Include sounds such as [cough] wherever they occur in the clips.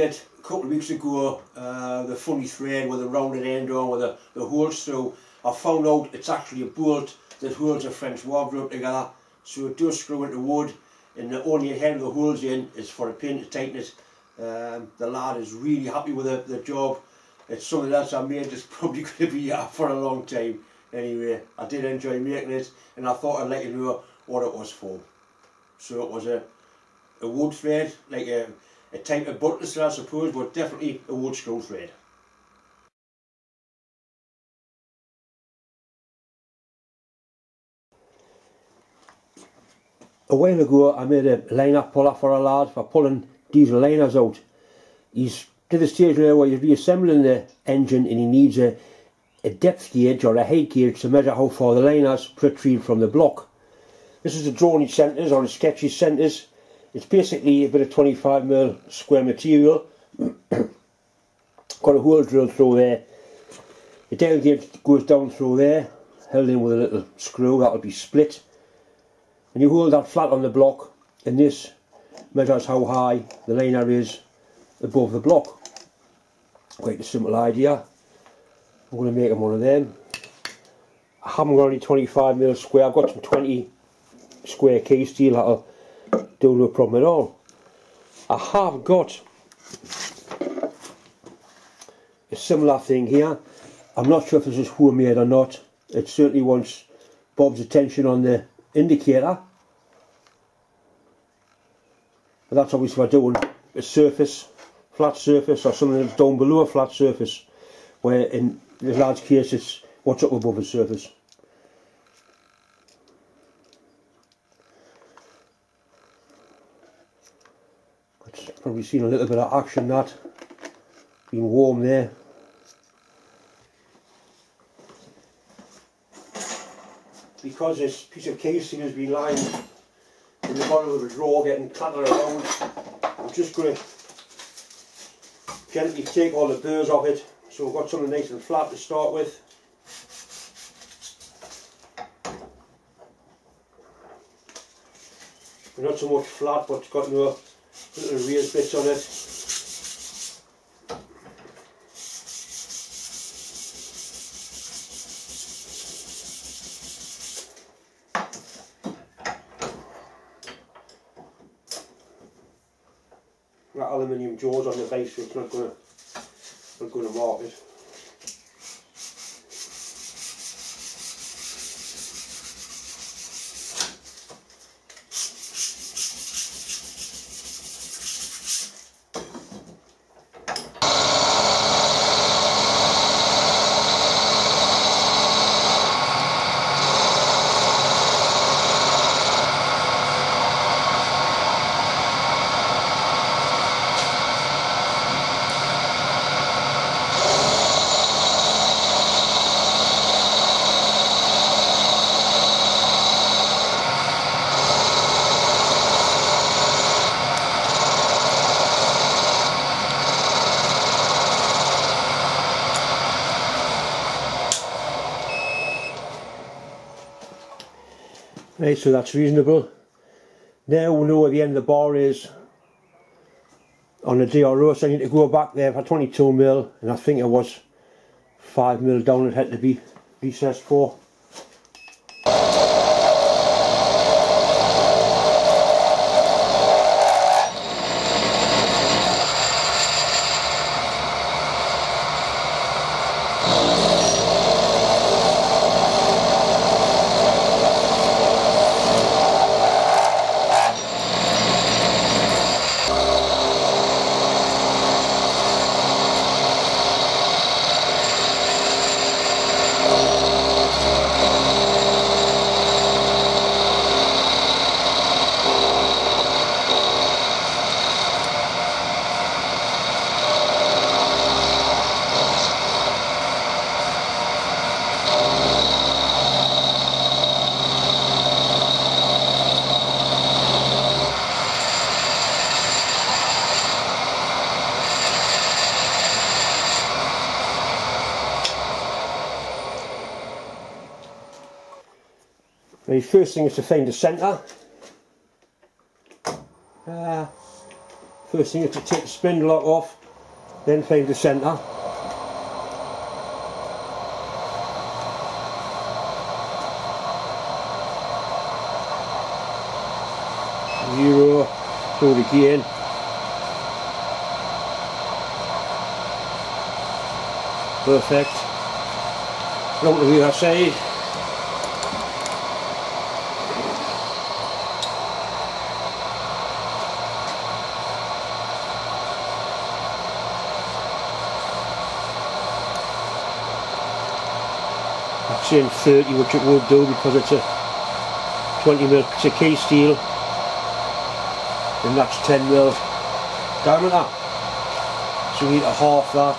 a couple of weeks ago, uh, the funny thread with a rounded end on with the, the holes through, I found out it's actually a bolt that holds a French wardrobe together. So it does screw into wood and the only head of the holes in is for a pin to tighten it. Um, the lad is really happy with the, the job. It's something else I made that's [laughs] probably going to be here for a long time. Anyway, I did enjoy making it and I thought I'd let you know what it was for. So it was a, a wood thread, like a, a type of thread I suppose, but definitely a wood screw thread. A while ago I made a liner puller for a lad for pulling diesel liners out. He's to the stage now where he's reassembling the engine and he needs a, a depth gauge or a height gauge to measure how far the liners protrude from the block. This is a drawing centres or a sketchy centres. It's basically a bit of 25mm square material. [coughs] Got a hole drilled through there. The gauge goes down through there, held in with a little screw that'll be split. And you hold that flat on the block and this measures how high the liner is above the block. Quite a simple idea. I'm going to make them one of them. I haven't got any 25mm square, I've got some 20 square key steel that'll do no problem at all. I have got a similar thing here. I'm not sure if this is homemade or not. It certainly wants Bob's attention on the indicator. But that's obviously what doing a surface, flat surface or something that's down below a flat surface. Where in large case it's what's up above the surface. Probably seen a little bit of action that. Been warm there. Because this piece of casing has been lying in the bottom of the drawer getting clattered around, I'm just going to gently take all the burrs off it so we've got something nice and flat to start with. Not so much flat but it's got no little rear bits on it. That aluminium jaws on the base so it's not gonna not gonna mark it. Right, so that's reasonable. Now we know where the end of the bar is on the DRO, so I need to go back there for 22 mil, and I think it was 5 mil down it had to be recessed for. The first thing is to find the centre. Uh, First thing is to take the spindle lock off, then find the centre. Zero, do it again. Perfect. Look to the other side. In 30 which it would do because it's a 20 mil it's a key steel and that's 10 mil diameter so we need a half that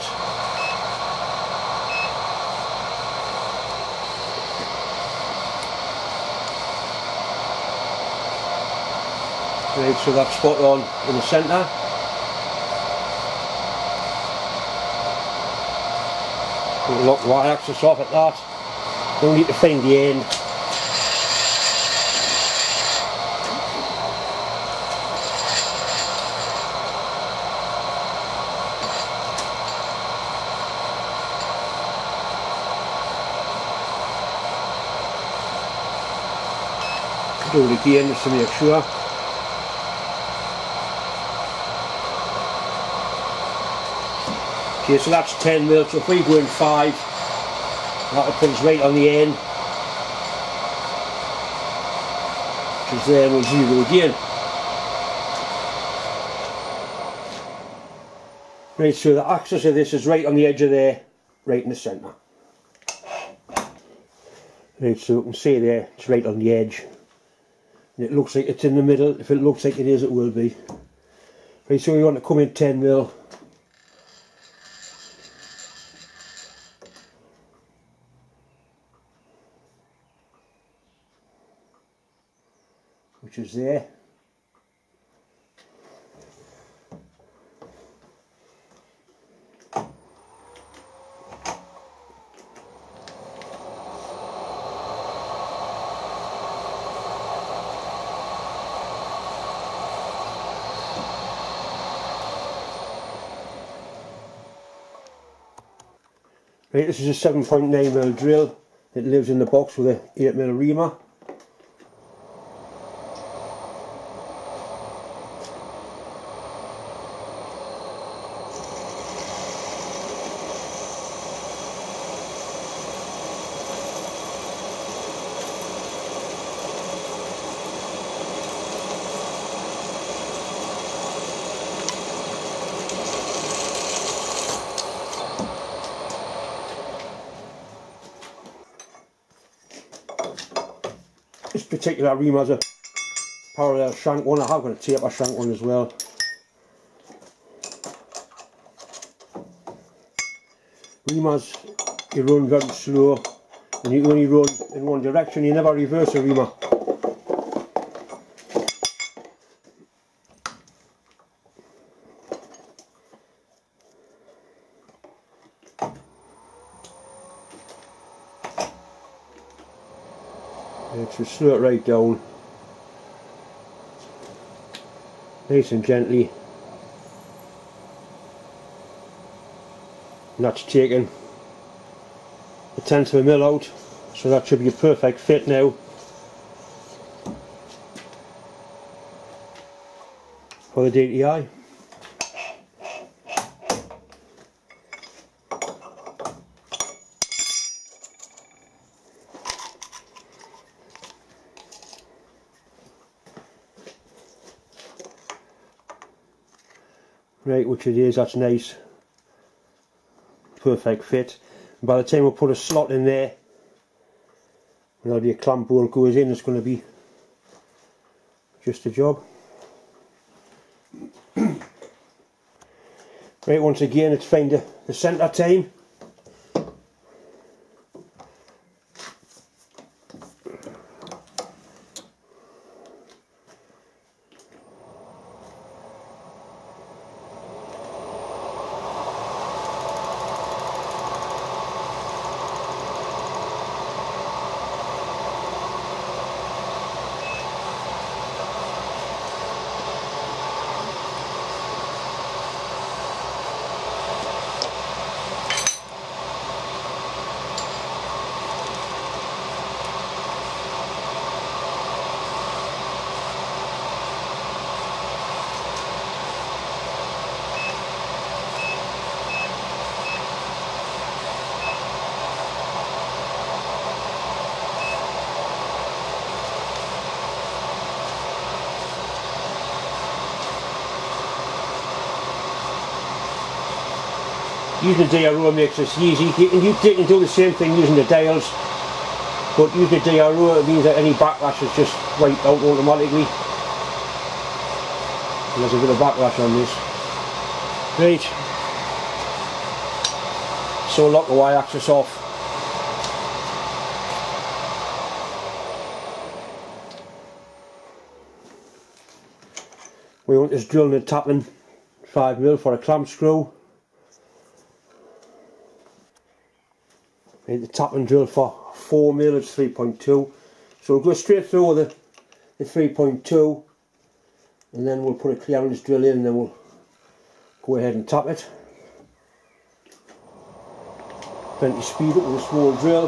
Right, so that's spot on in the centre. Lock the y-axis off at that. Don't need to find the end. It again just to make sure. Okay, so that's 10 mil, so if we go in 5, that'll us right on the end. Because there, we'll zero again. Right, so the axis of this is right on the edge of there, right in the centre. Right, so you can see there, it's right on the edge. And it looks like it's in the middle, if it looks like it is, it will be. Right, so we want to come in 10 mil. Which is there. Right, this is a 7.9mm drill. It lives in the box with a 8mm reamer. Particular ream has a parallel shank one. I have got a taper shank one as well. Reamers, you run very slow and you only run in one direction, you never reverse a reamer. Just slow it right down. Nice and gently. And that's taken a tenth of a mil out. So that should be a perfect fit now. For the DTI. Right which it is that's nice. Perfect fit. And by the time we put a slot in there be a clamp bolt goes in it's going to be just a job. [clears throat] Right once again let's find the, the centre time Using the DRO makes this easy. You can, you can do the same thing using the dials, but using the DRO means that any backlash is just wiped out automatically. And there's a bit of backlash on this. Right. So lock the y-axis off. We want this drilling and tapping 5mm for a clamp screw. The tapping drill for 4mm, it's 3.2. So we'll go straight through the, the 3.2 and then we'll put a clearance drill in and then we'll go ahead and tap it. Plenty speed up with a small drill.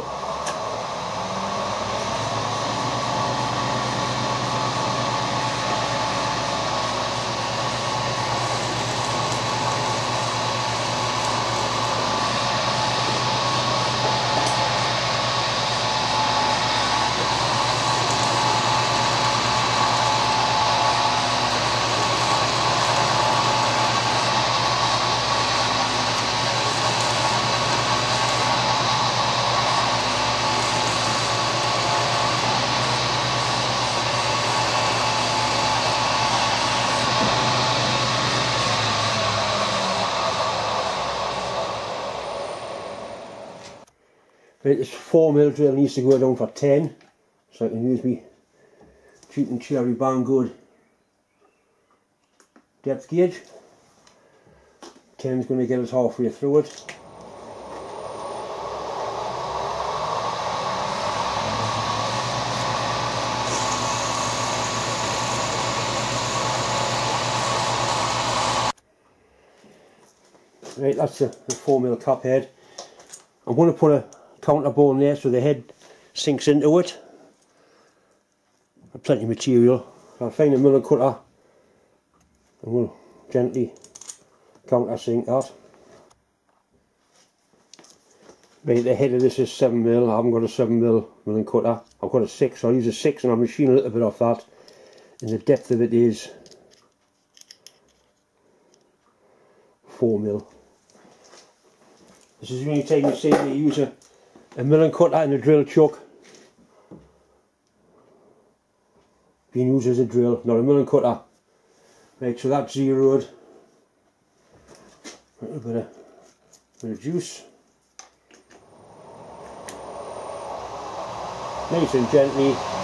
Right, this 4 mil drill needs to go down for 10 so I can use me cheap and cherry Banggood. Depth gauge. Ten's going to get us halfway through it. Right, that's the, the 4 mil cap head. I'm going to put a counter bore there so the head sinks into it. Plenty of material. I'll find a milling cutter and we'll gently counter sink that. Right, the head of this is 7mm, I haven't got a 7mm milling cutter. I've got a 6, so I'll use a 6 and I'll machine a little bit off that. And the depth of it is 4mm. This is the only time you see me use a a milling cutter and a drill chuck being used as a drill, not a milling cutter. Right, so that's zeroed. A little bit of, bit of juice. Nice and gently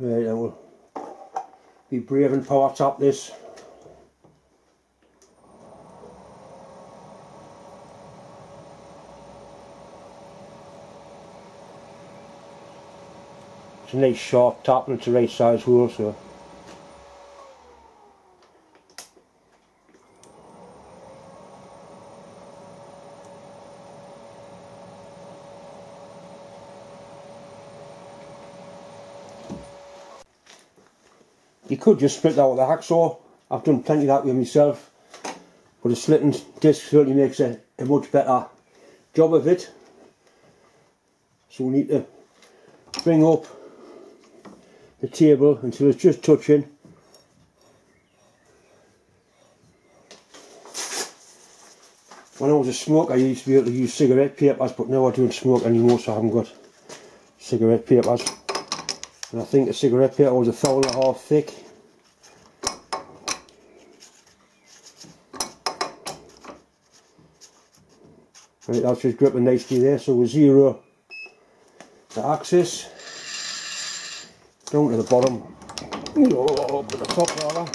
Right, I will be brave and power tap this. It's a nice sharp top and it's a right size hole so could just split that with a hacksaw. I've done plenty of that with myself. But a slitting disc certainly makes a, a much better job of it. So we need to bring up the table until it's just touching. When I was a smoker I used to be able to use cigarette papers but now I don't smoke anymore so I haven't got cigarette papers and I think the cigarette paper was a thou and a half thick that's just gripping nicely there so we zero the axis down to the bottom. Oh, up to the top rather.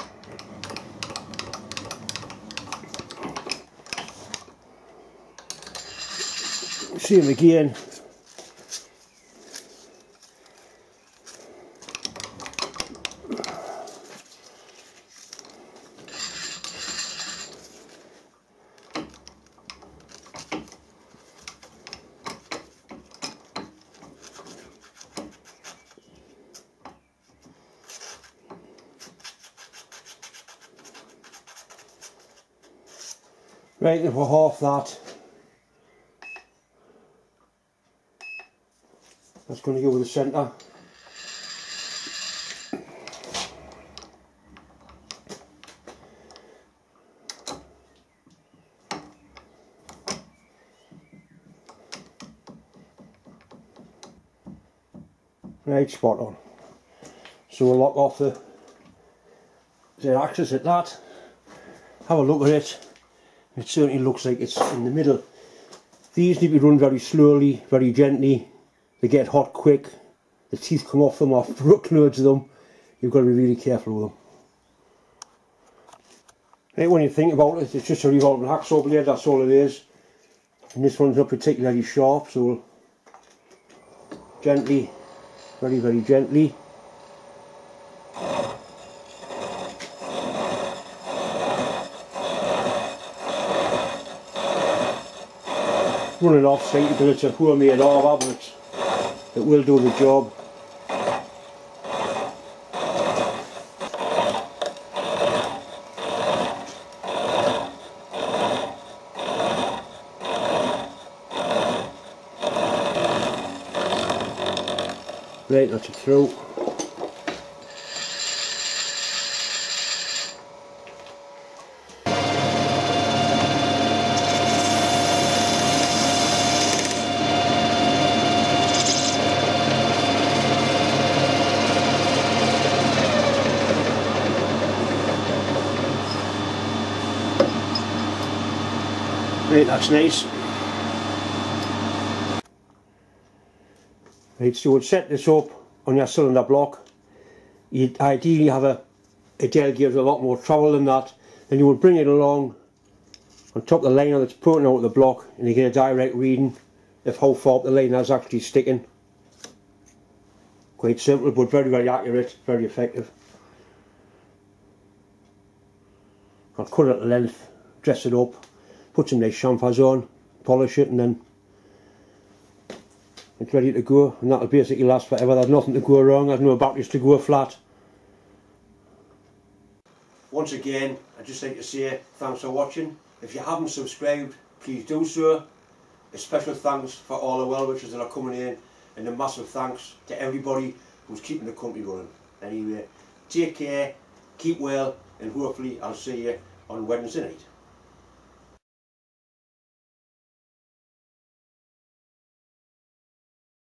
Same again Right, if we're half that, that's going to go with the centre. Right, spot on. So we'll lock off the, the axis at that, have a look at it, it certainly looks like it's in the middle. These need to be run very slowly, very gently, they get hot quick, the teeth come off them off truckloads of them, you've got to be really careful with them. Right, when you think about it, it's just a revolving hacksaw blade, that's all it is. And this one's not particularly sharp, so we'll gently, very very gently running off slightly because it's a poor made arbor but it will do the job. Right, that's it through. That's nice. Right, so we'll set this up on your cylinder block. You'd ideally have a, a gear with a lot more travel than that. Then you will bring it along on top of the liner that's putting out the block and you get a direct reading of how far up the liner is actually sticking. Quite simple but very very accurate, very effective. I'll cut it at length, dress it up put some nice chamfers on, polish it and then it's ready to go and that'll basically last forever, there's nothing to go wrong, there's no batteries to go flat. Once again, I'd just like to say thanks for watching. If you haven't subscribed, please do so. A special thanks for all the well wishers that are coming in and a massive thanks to everybody who's keeping the company running. Anyway, take care, keep well and hopefully I'll see you on Wednesday night.